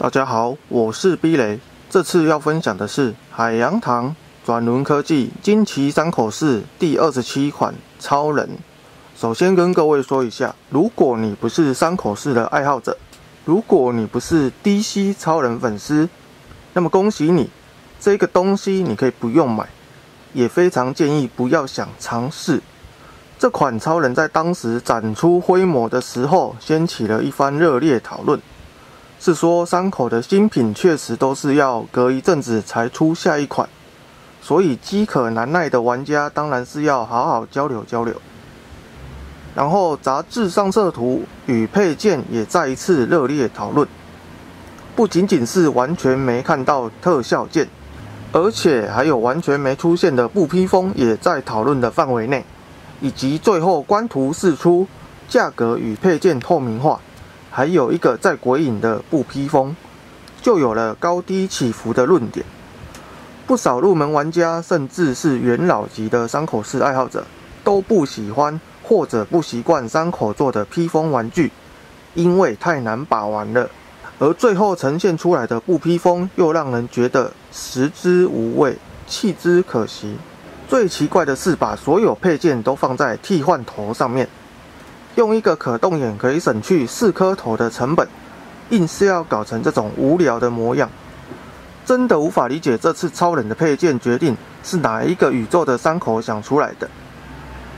大家好，我是 B 雷。这次要分享的是海洋堂转轮科技金旗三口式第二十七款超人。首先跟各位说一下，如果你不是三口式的爱好者，如果你不是 DC 超人粉丝，那么恭喜你，这个东西你可以不用买，也非常建议不要想尝试。这款超人在当时展出灰模的时候，掀起了一番热烈讨论。是说三口的新品确实都是要隔一阵子才出下一款，所以饥渴难耐的玩家当然是要好好交流交流。然后杂志上色图与配件也再一次热烈讨论，不仅仅是完全没看到特效件，而且还有完全没出现的布披风也在讨论的范围内，以及最后官图释出，价格与配件透明化。还有一个在鬼影的不披风，就有了高低起伏的论点。不少入门玩家，甚至是元老级的山口式爱好者，都不喜欢或者不习惯山口做的披风玩具，因为太难把玩了。而最后呈现出来的不披风，又让人觉得食之无味，弃之可惜。最奇怪的是，把所有配件都放在替换头上面。用一个可动眼可以省去四颗头的成本，硬是要搞成这种无聊的模样，真的无法理解这次超人的配件决定是哪一个宇宙的三口想出来的。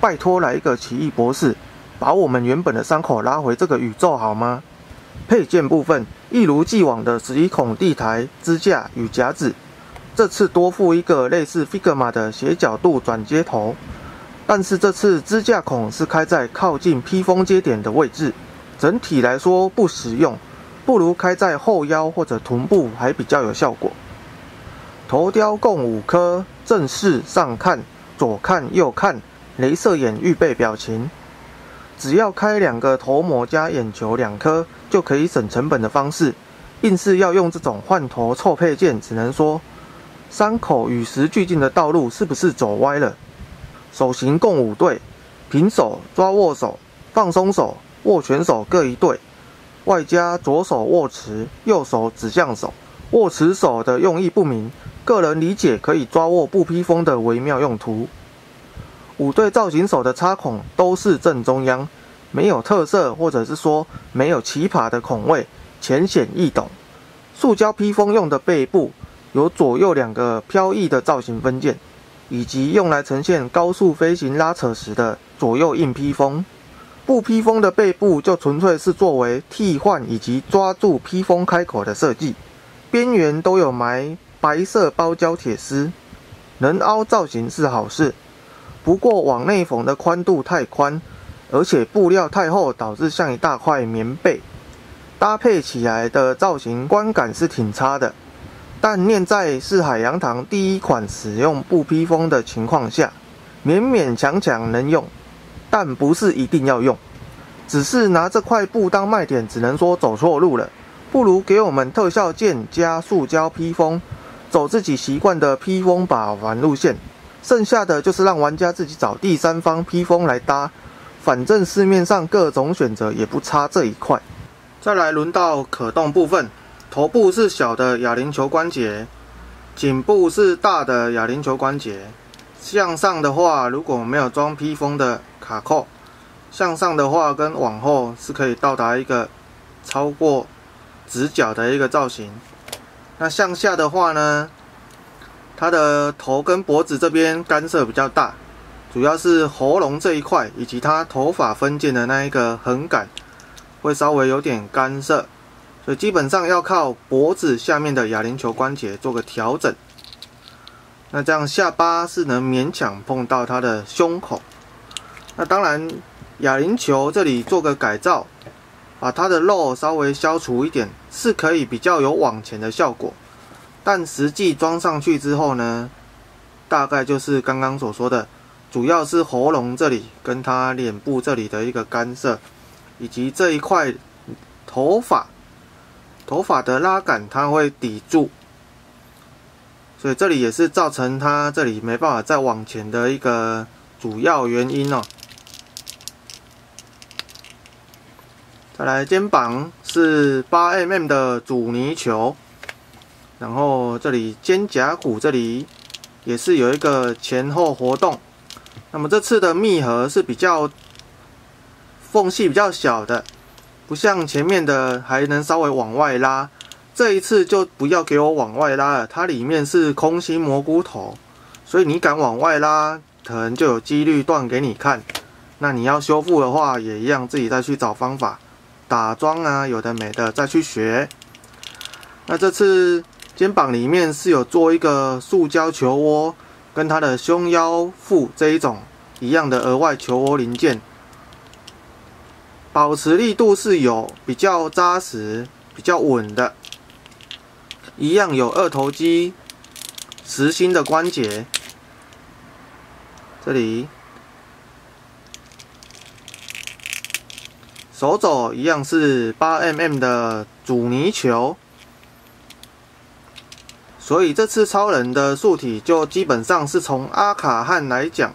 拜托来一个奇异博士，把我们原本的三口拉回这个宇宙好吗？配件部分一如既往的十一孔地台支架与夹子，这次多附一个类似 Figma 的斜角度转接头。但是这次支架孔是开在靠近披风接点的位置，整体来说不实用，不如开在后腰或者臀部还比较有效果。头雕共五颗，正视上看、左看、右看，镭射眼预备表情。只要开两个头模加眼球两颗就可以省成本的方式，硬是要用这种换头凑配件，只能说伤口与时俱进的道路是不是走歪了？手型共五对，平手、抓握手、放松手、握拳手各一对，外加左手握持、右手指向手。握持手的用意不明，个人理解可以抓握不披风的微妙用途。五对造型手的插孔都是正中央，没有特色或者是说没有奇葩的孔位，浅显易懂。塑胶披风用的背部有左右两个飘逸的造型分件。以及用来呈现高速飞行拉扯时的左右硬披风，不披风的背部就纯粹是作为替换以及抓住披风开口的设计，边缘都有埋白色包胶铁丝，能凹造型是好事，不过往内缝的宽度太宽，而且布料太厚，导致像一大块棉被，搭配起来的造型观感是挺差的。但念在是海洋堂第一款使用布披风的情况下，勉勉强强能用，但不是一定要用。只是拿这块布当卖点，只能说走错路了。不如给我们特效件加塑胶披风，走自己习惯的披风把玩路线。剩下的就是让玩家自己找第三方披风来搭，反正市面上各种选择也不差这一块。再来轮到可动部分。头部是小的哑铃球关节，颈部是大的哑铃球关节。向上的话，如果没有装披风的卡扣，向上的话跟往后是可以到达一个超过直角的一个造型。那向下的话呢，它的头跟脖子这边干涉比较大，主要是喉咙这一块以及它头发分界的那一个横杆会稍微有点干涉。所以基本上要靠脖子下面的哑铃球关节做个调整，那这样下巴是能勉强碰到它的胸口。那当然，哑铃球这里做个改造，把它的肉稍微消除一点，是可以比较有往前的效果。但实际装上去之后呢，大概就是刚刚所说的，主要是喉咙这里跟它脸部这里的一个干涉，以及这一块头发。头发的拉杆它会抵住，所以这里也是造成它这里没办法再往前的一个主要原因哦。再来肩膀是八 mm 的阻尼球，然后这里肩胛骨这里也是有一个前后活动。那么这次的密合是比较缝隙比较小的，不像前面的还能稍微往外拉。这一次就不要给我往外拉了，它里面是空心蘑菇头，所以你敢往外拉，可能就有几率断给你看。那你要修复的话，也一样自己再去找方法，打桩啊，有的没的再去学。那这次肩膀里面是有做一个塑胶球窝，跟它的胸腰腹这一种一样的额外球窝零件，保持力度是有比较扎实、比较稳的。一样有二头肌实心的关节，这里手肘一样是八 mm 的阻尼球，所以这次超人的素体就基本上是从阿卡汉来讲，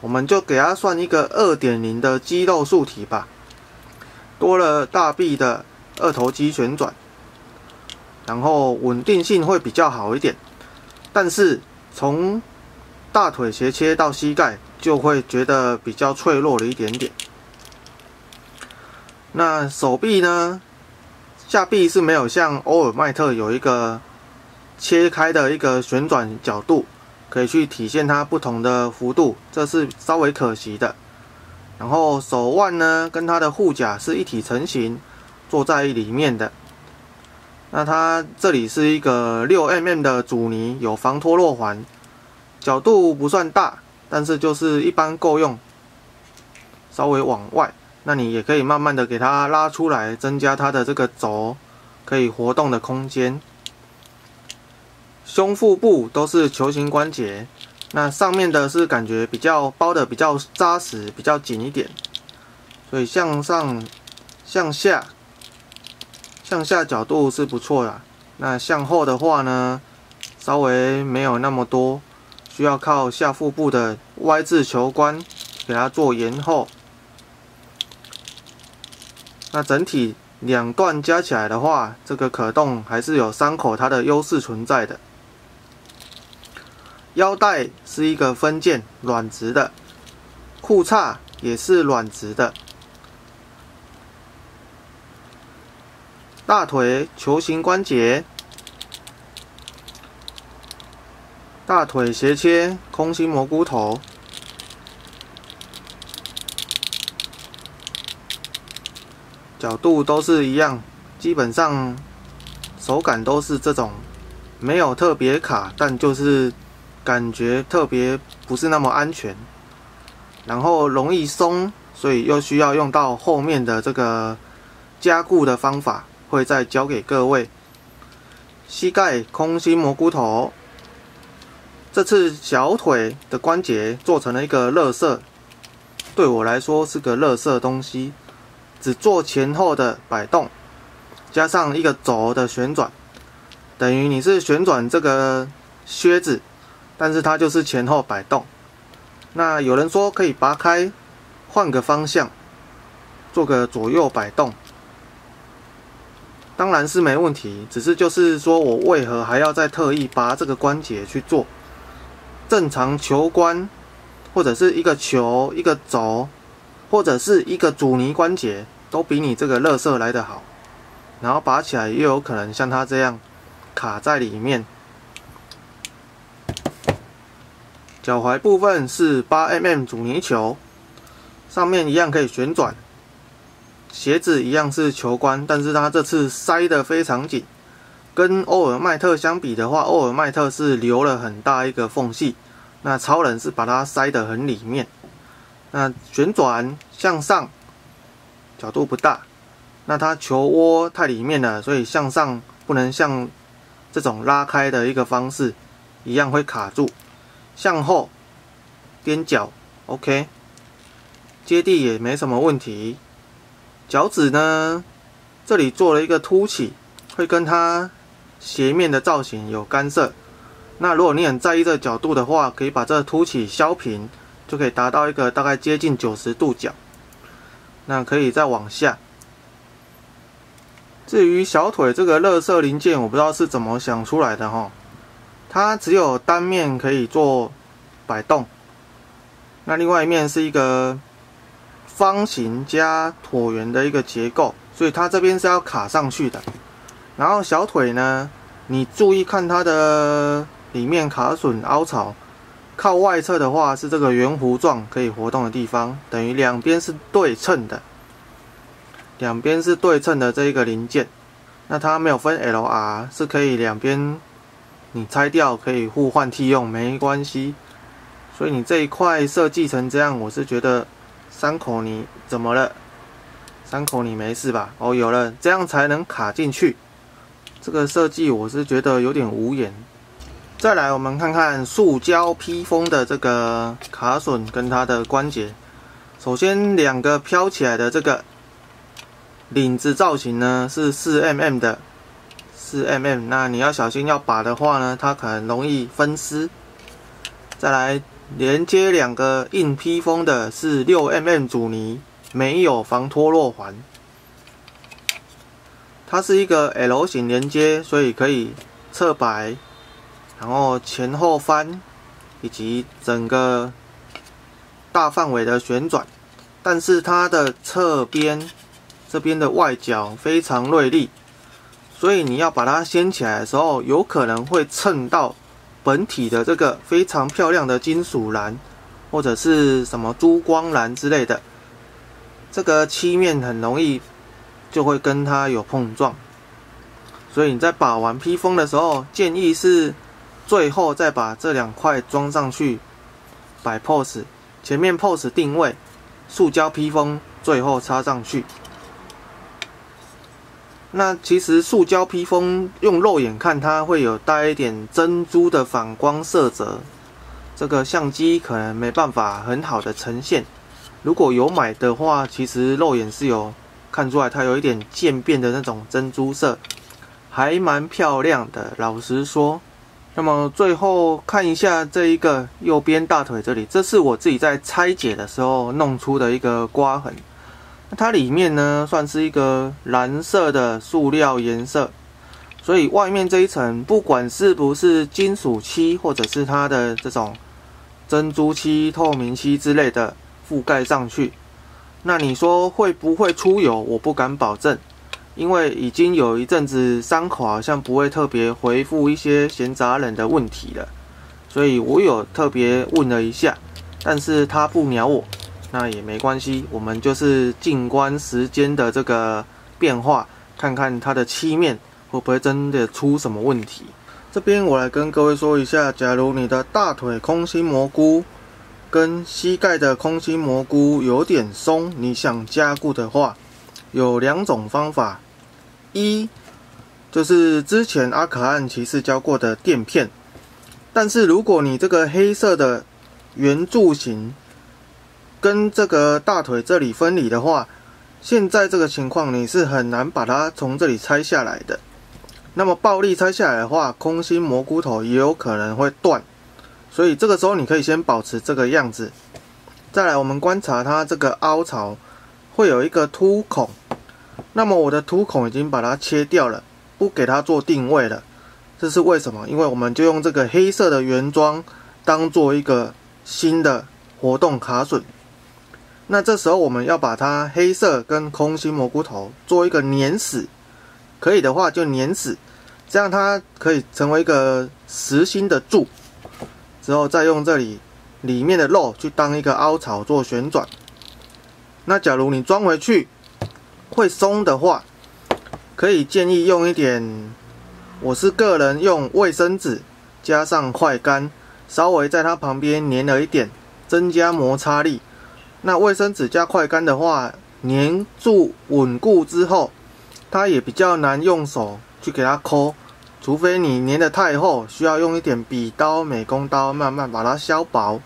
我们就给他算一个二点零的肌肉素体吧，多了大臂的二头肌旋转。然后稳定性会比较好一点，但是从大腿斜切到膝盖就会觉得比较脆弱了一点点。那手臂呢？下臂是没有像欧尔麦特有一个切开的一个旋转角度，可以去体现它不同的幅度，这是稍微可惜的。然后手腕呢，跟它的护甲是一体成型，坐在里面的。那它这里是一个六 mm 的阻尼，有防脱落环，角度不算大，但是就是一般够用，稍微往外，那你也可以慢慢的给它拉出来，增加它的这个轴可以活动的空间。胸腹部都是球形关节，那上面的是感觉比较包的比较扎实，比较紧一点，所以向上向下。向下角度是不错的，那向后的话呢，稍微没有那么多，需要靠下腹部的 Y 字球关给它做延后。那整体两段加起来的话，这个可动还是有伤口它的优势存在的。腰带是一个分件软直的，裤衩也是软直的。大腿球形关节，大腿斜切空心蘑菇头，角度都是一样，基本上手感都是这种，没有特别卡，但就是感觉特别不是那么安全，然后容易松，所以又需要用到后面的这个加固的方法。会再教给各位。膝盖空心蘑菇头，这次小腿的关节做成了一个乐色，对我来说是个乐色东西。只做前后的摆动，加上一个轴的旋转，等于你是旋转这个靴子，但是它就是前后摆动。那有人说可以拔开，换个方向，做个左右摆动。当然是没问题，只是就是说我为何还要再特意拔这个关节去做？正常球关或者是一个球、一个轴，或者是一个阻尼关节，都比你这个乐色来得好。然后拔起来又有可能像它这样卡在里面。脚踝部分是八 mm 阻尼球，上面一样可以旋转。鞋子一样是球关，但是它这次塞得非常紧。跟欧尔麦特相比的话，欧尔麦特是留了很大一个缝隙，那超人是把它塞得很里面。那旋转向上，角度不大。那它球窝太里面了，所以向上不能像这种拉开的一个方式一样会卡住。向后踮脚，OK，接地也没什么问题。脚趾呢，这里做了一个凸起，会跟它斜面的造型有干涉。那如果你很在意这个角度的话，可以把这个凸起削平，就可以达到一个大概接近九十度角。那可以再往下，至于小腿这个乐色零件，我不知道是怎么想出来的哈。它只有单面可以做摆动，那另外一面是一个方形加椭圆的一个结构，所以它这边是要卡上去的。然后小腿呢，你注意看它的里面卡榫凹槽，靠外侧的话是这个圆弧状可以活动的地方，等于两边是对称的。两边是对称的这一个零件，那它没有分 L R，是可以两边你拆掉可以互换替用，没关系。所以你这一块设计成这样，我是觉得伤口你怎么了？伤口你没事吧？哦，有了，这样才能卡进去。这个设计我是觉得有点无言。再来，我们看看塑胶披风的这个卡榫跟它的关节。首先，两个飘起来的这个。领子造型呢是四 mm 的，四 mm，那你要小心要拔的话呢，它可能容易分丝。再来连接两个硬披风的是六 mm 阻尼，没有防脱落环。它是一个 L 型连接，所以可以侧摆，然后前后翻，以及整个大范围的旋转。但是它的侧边。这边的外角非常锐利，所以你要把它掀起来的时候，有可能会蹭到本体的这个非常漂亮的金属蓝，或者是什么珠光蓝之类的，这个漆面很容易就会跟它有碰撞。所以你在把完披风的时候，建议是最后再把这两块装上去摆 pose，前面 pose 定位，塑胶披风最后插上去。那其实塑胶披风用肉眼看，它会有带一点珍珠的反光色泽，这个相机可能没办法很好的呈现。如果有买的话，其实肉眼是有看出来，它有一点渐变的那种珍珠色，还蛮漂亮的。老实说，那么最后看一下这一个右边大腿这里，这是我自己在拆解的时候弄出的一个刮痕。它里面呢，算是一个蓝色的塑料颜色，所以外面这一层不管是不是金属漆，或者是它的这种珍珠漆、透明漆之类的覆盖上去，那你说会不会出油？我不敢保证，因为已经有一阵子伤口好像不会特别回复一些闲杂人的问题了，所以我有特别问了一下，但是他不鸟我。那也没关系，我们就是静观时间的这个变化，看看它的漆面会不会真的出什么问题。这边我来跟各位说一下，假如你的大腿空心蘑菇跟膝盖的空心蘑菇有点松，你想加固的话，有两种方法。一就是之前阿卡汉骑士教过的垫片，但是如果你这个黑色的圆柱形。跟这个大腿这里分离的话，现在这个情况你是很难把它从这里拆下来的。那么暴力拆下来的话，空心蘑菇头也有可能会断，所以这个时候你可以先保持这个样子。再来，我们观察它这个凹槽会有一个凸孔，那么我的凸孔已经把它切掉了，不给它做定位了。这是为什么？因为我们就用这个黑色的原装当做一个新的活动卡榫。那这时候我们要把它黑色跟空心蘑菇头做一个粘死，可以的话就粘死，这样它可以成为一个实心的柱，之后再用这里里面的肉去当一个凹槽做旋转。那假如你装回去会松的话，可以建议用一点，我是个人用卫生纸加上快干，稍微在它旁边粘了一点，增加摩擦力。那卫生纸加快干的话，粘住稳固之后，它也比较难用手去给它抠，除非你粘的太厚，需要用一点笔刀、美工刀慢慢把它削薄。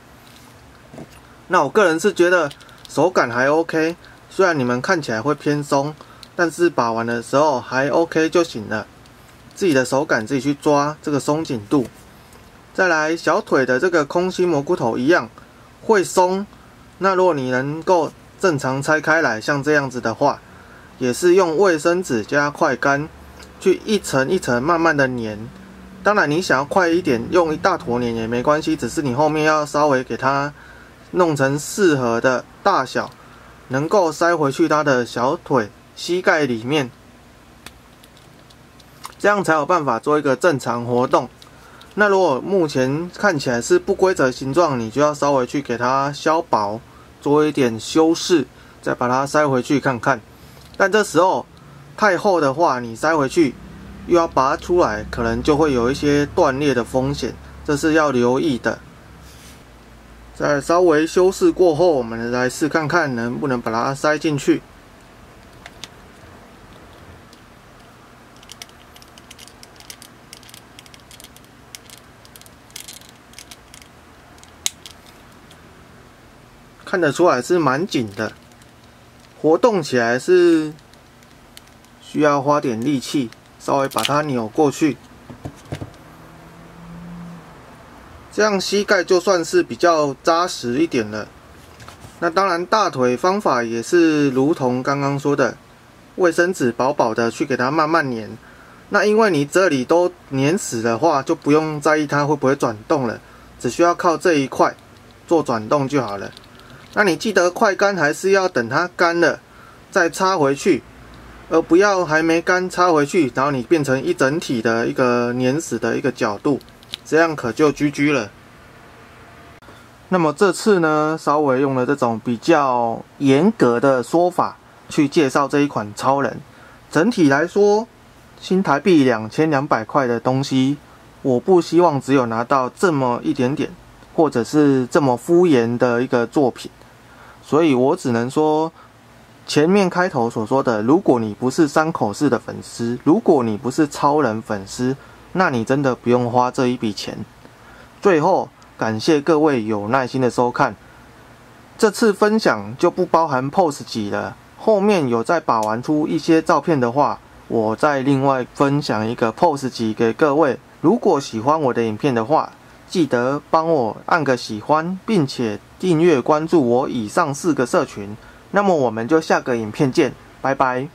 那我个人是觉得手感还 OK，虽然你们看起来会偏松，但是把玩的时候还 OK 就行了。自己的手感自己去抓这个松紧度。再来小腿的这个空心蘑菇头一样会松。那如果你能够正常拆开来，像这样子的话，也是用卫生纸加快干，去一层一层慢慢的粘。当然，你想要快一点，用一大坨粘也没关系，只是你后面要稍微给它弄成适合的大小，能够塞回去它的小腿、膝盖里面，这样才有办法做一个正常活动。那如果目前看起来是不规则形状，你就要稍微去给它削薄，做一点修饰，再把它塞回去看看。但这时候太厚的话，你塞回去。又要拔出来，可能就会有一些断裂的风险，这是要留意的。在稍微修饰过后，我们来试看看能不能把它塞进去。看得出来是蛮紧的，活动起来是需要花点力气。稍微把它扭过去，这样膝盖就算是比较扎实一点了。那当然，大腿方法也是如同刚刚说的，卫生纸薄薄的去给它慢慢粘。那因为你这里都粘死的话，就不用在意它会不会转动了，只需要靠这一块做转动就好了。那你记得快干还是要等它干了再插回去。而不要还没干插回去，然后你变成一整体的一个粘死的一个角度，这样可就 GG 了。那么这次呢，稍微用了这种比较严格的说法去介绍这一款超人。整体来说，新台币两千两百块的东西，我不希望只有拿到这么一点点，或者是这么敷衍的一个作品，所以我只能说。前面开头所说的，如果你不是三口式的粉丝，如果你不是超人粉丝，那你真的不用花这一笔钱。最后，感谢各位有耐心的收看。这次分享就不包含 pose 级了，后面有再把玩出一些照片的话，我再另外分享一个 pose 级给各位。如果喜欢我的影片的话，记得帮我按个喜欢，并且订阅关注我以上四个社群。那么我们就下个影片见，拜拜。